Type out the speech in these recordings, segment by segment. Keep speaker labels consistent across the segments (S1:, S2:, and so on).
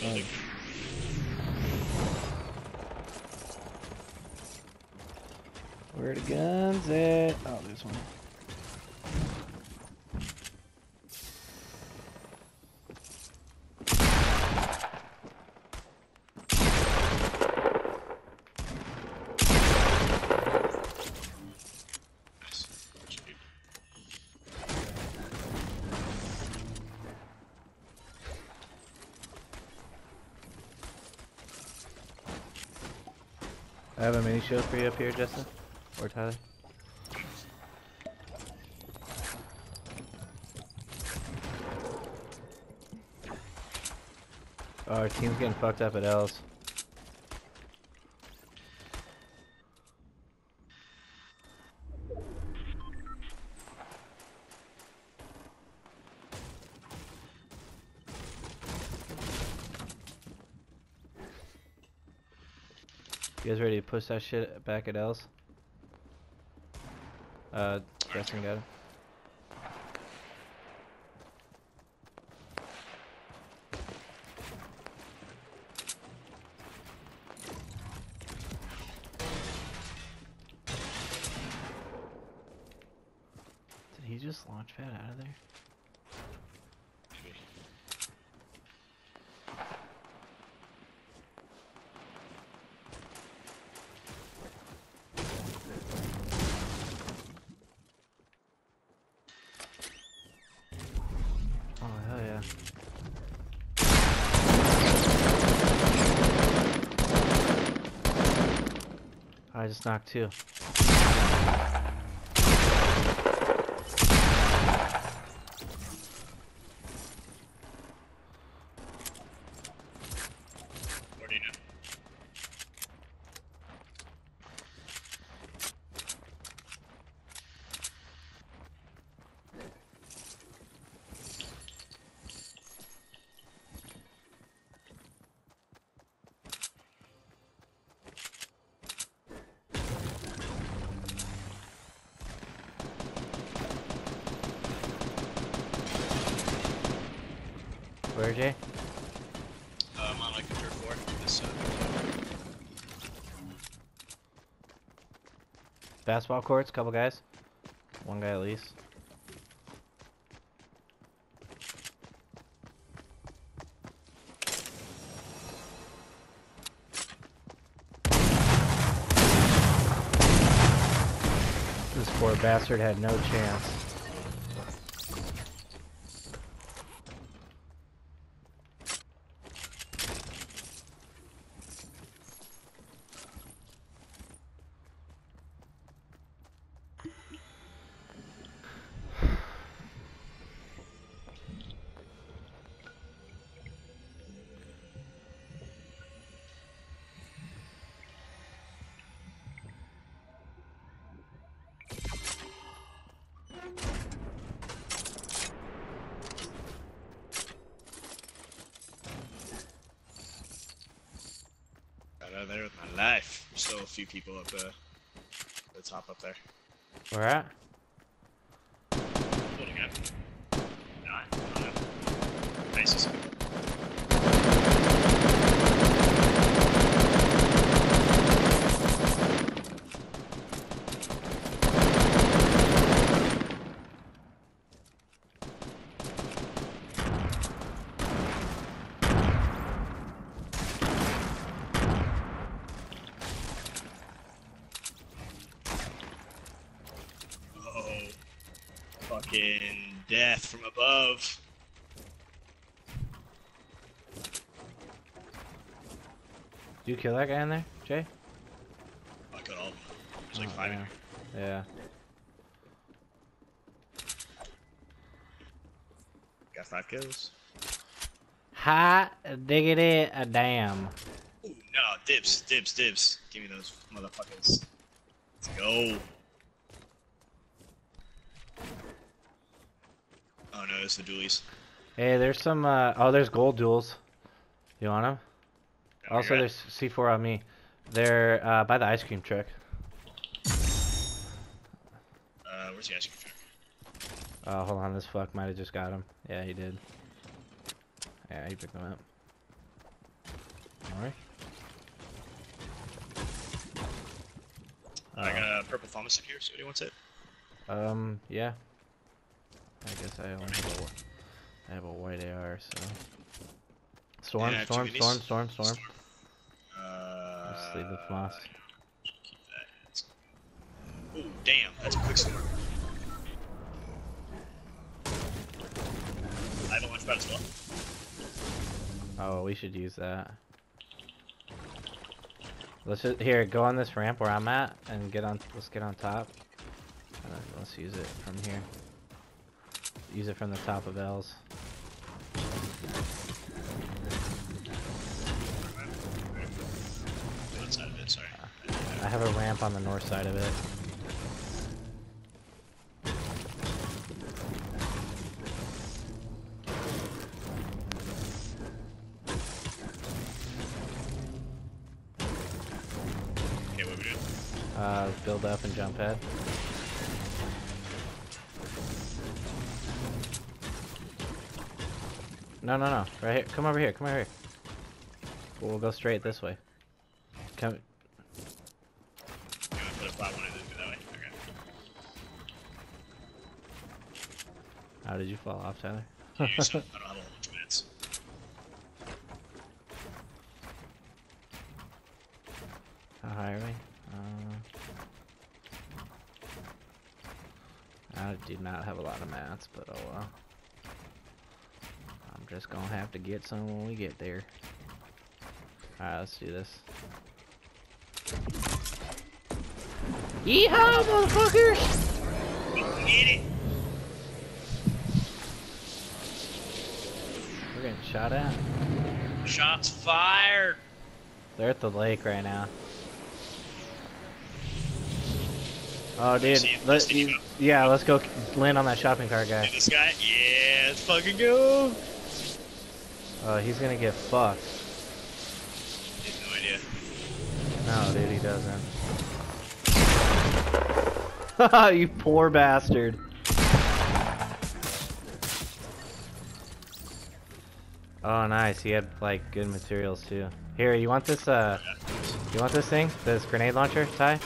S1: building.
S2: Where the guns at? Oh, there's one. I have a mini shield for you up here, Justin. Or Tyler. Our team's getting fucked up at L's. You guys ready to push that shit back at L's? Uh, Justin got him. Did he just launch pad out of there?
S1: Maybe.
S2: Oh hell yeah. I just knocked two.
S1: What do you know?
S2: Where Jay?
S1: Um, on like a third floor. This, uh,
S2: Basketball courts, couple guys. One guy at least. This poor bastard had no chance.
S1: Got there with my life. There's still a few people up uh, the top up there.
S2: Where at?
S1: Building up. Not, not. Bases. Oh, fucking death from above.
S2: Did you kill that guy in there, Jay?
S1: I got all of them. There's like
S2: Oh,
S1: five in
S2: yeah.
S1: there.
S2: Yeah.
S1: Got five kills.
S2: Hot diggity a damn.
S1: Ooh, no, dibs, dibs, dibs. Give me those motherfuckers. Let's go. Oh no, it's the dualies.
S2: Hey, there's some, uh, oh, there's gold duels. You want them?
S1: Oh,
S2: also, there's C4 on me. They're, uh, by the ice cream truck.
S1: Uh, where's the ice cream truck?
S2: Oh, hold on, this fuck might have just got him. Yeah, he did. Yeah, he picked them up.
S1: Alright.
S2: I
S1: got uh-huh. a purple pharmacist here, so you want it?
S2: Um, yeah. I guess I only have a, have a white AR, so. Storm,
S1: Yeah, I
S2: storm,
S1: minis.
S2: storm, storm, storm.
S1: Uh,
S2: Just leave the.
S1: Keep. Ooh, damn, that's a quick storm. I have a launch pad as well.
S2: Oh, we should use that. Let's just here go on this ramp where I'm at and get on. Let's get on top. And let's use it from here. Use it from the top of L's.
S1: The other side of it, sorry.
S2: I have a ramp on the north side of it.
S1: Okay, what we doing?
S2: Uh, build up and jump head. No, no, no. Right here. Come over here. Come over here. We'll go straight this way. Come.
S1: You want to put a flat one in that way? Okay.
S2: How did you fall off, Tyler?
S1: Can you use some? I don't have a whole of minutes.
S2: How high are we? Uh, I do not have a lot of mats, but oh well. Just gonna have to get some when we get there. Alright, let's do this. Yeehaw, motherfuckers!
S1: Get it!
S2: We're getting shot at.
S1: Shots fired!
S2: They're at the lake right now. Oh, dude. Let, you, yeah, let's go land on that shopping cart guy.
S1: This guy? Yeah, let's fucking go!
S2: Oh, he's gonna get fucked.
S1: He has no idea.
S2: No, dude, he doesn't. you poor bastard. Oh, nice. He had like good materials too. Here, you want this? Uh, you want this thing? This grenade launcher, Ty?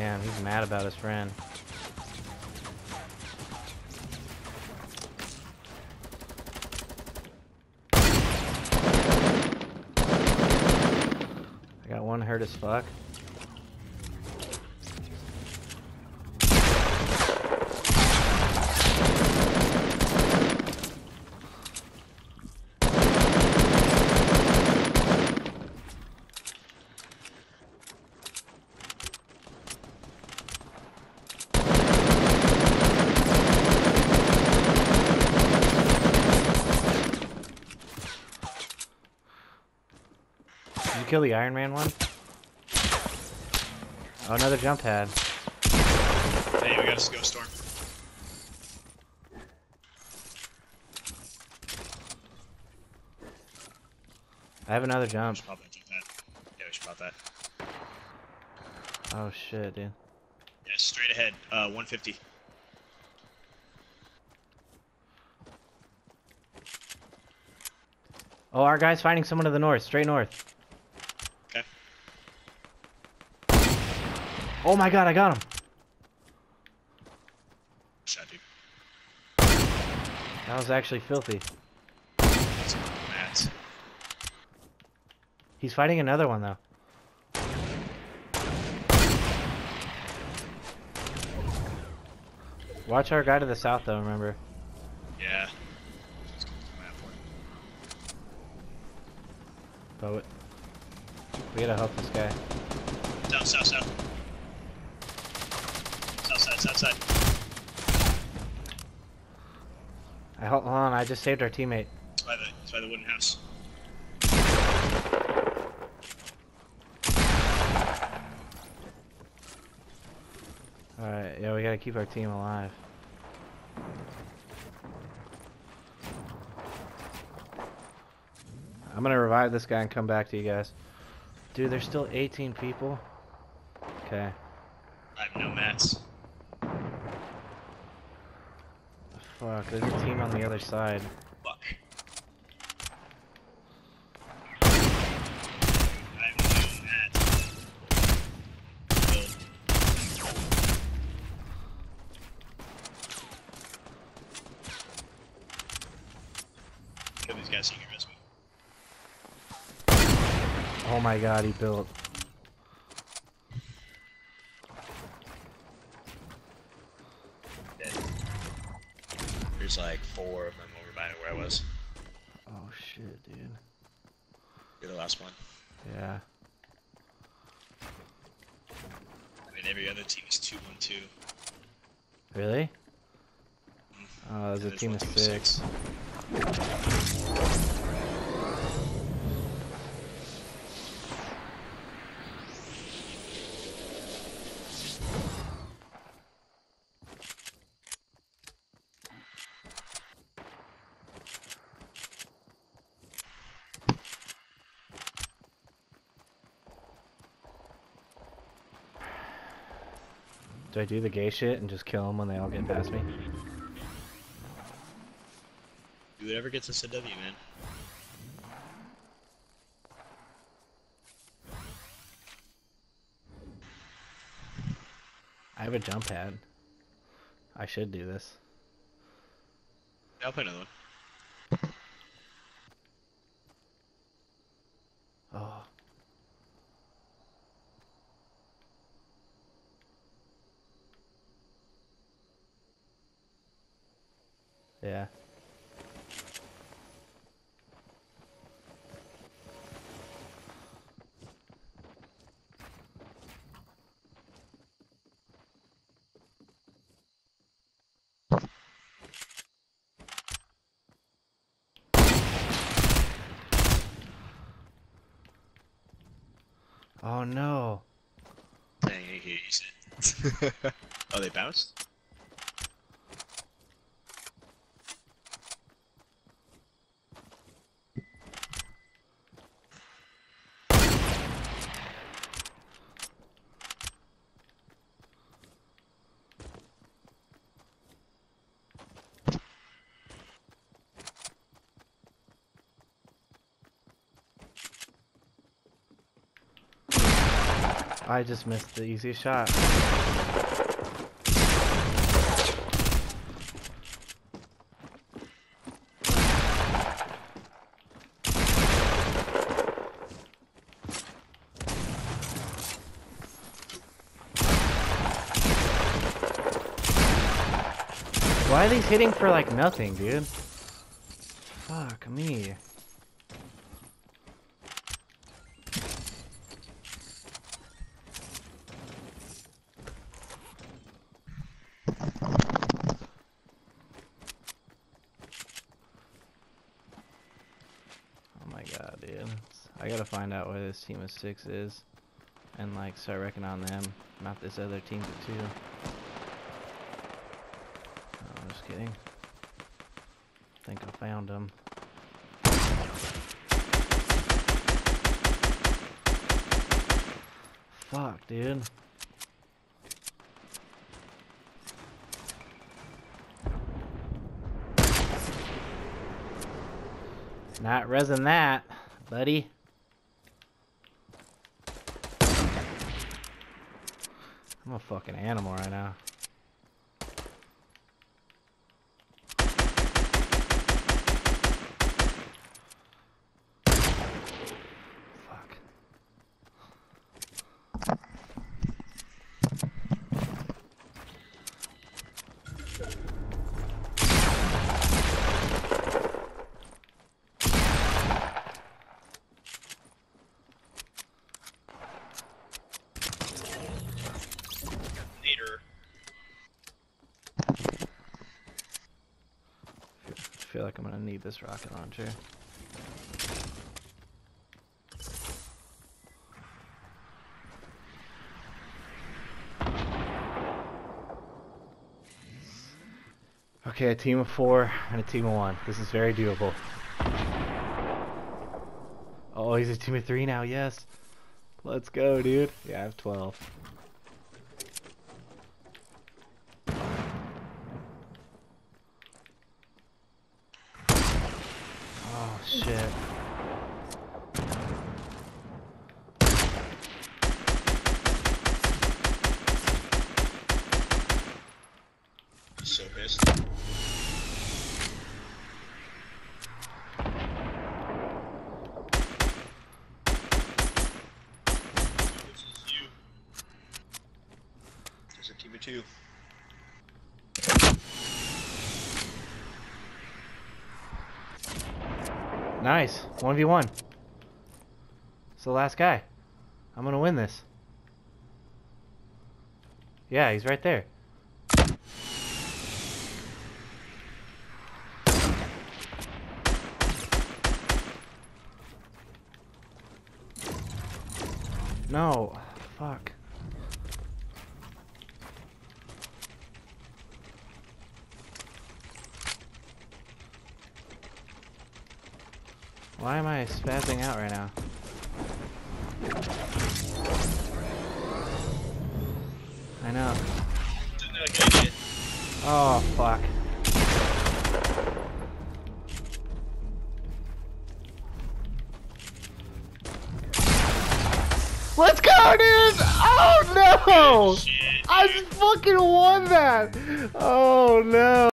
S2: Damn, he's mad about his friend. I got one hurt as fuck. Kill the Iron Man one? Oh, another jump pad.
S1: Hey, we gotta go storm.
S2: I have another jump.
S1: should pop that jump. Yeah, we should pop that.
S2: Oh shit, dude.
S1: Yeah, straight ahead. Uh, 150.
S2: Oh, our guy's finding someone to the north, straight north.
S1: Okay.
S2: Oh my god, I got him.
S1: Shot, dude.
S2: That was actually filthy.
S1: That's.
S2: He's fighting another one though. Watch our guy to the south though, remember.
S1: Yeah. Just go to the map for it.
S2: But we gotta help this guy.
S1: South, south. South side, south side.
S2: I hold, on, I just saved our teammate.
S1: It's by the, it's by the wooden house.
S2: Alright, yeah, we gotta keep our team alive. I'm gonna revive this guy and come back to you guys. Dude, there's still 18 people. Okay.
S1: I have no mats.
S2: Fuck, there's a team on the other side.
S1: Fuck. I have no mats. Kill these guys so you can res me.
S2: Oh my god, he built.
S1: Four of them over by where I was.
S2: Oh shit, dude.
S1: You're the last one.
S2: Yeah.
S1: I mean, every other team is 2 1 2.
S2: Really? Mm-hmm. Oh, there's a team of six. Do I do the gay shit and just kill them when they all get past me?
S1: Do whatever gets us a W, man.
S2: I have a jump pad. I should do this.
S1: I'll play another one.
S2: Oh. Yeah. Oh no.
S1: Dang, I hear you said. oh, they bounced?
S2: I just missed the easy shot. Why are these hitting for like nothing, dude? Fuck me. Oh my god, dude. I gotta find out where this team of six is. And like start reckoning on them, not this other team of two. I'm just kidding. think I found them. Fuck, dude. Not resin that, buddy. I'm a fucking animal right now. Fuck.
S1: Later.
S2: I feel like I'm gonna need this rocket launcher. Okay, a team of four and a team of one. This is very doable. Oh, he's a team of three now, yes. Let's go, dude. Yeah, I have 12. shit.
S1: So pissed. This is you. There's a team of two.
S2: Nice. 1v1. It's the last guy. I'm gonna win this. Yeah, he's right there. No. Fuck. Why am I spazzing out right now? I know.
S1: Didn't know I could get it.
S2: Oh, fuck. Let's go, dude! Oh, no!
S1: Shit.
S2: I just fucking won that! Oh, no.